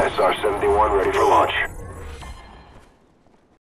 SR-71 ready for launch.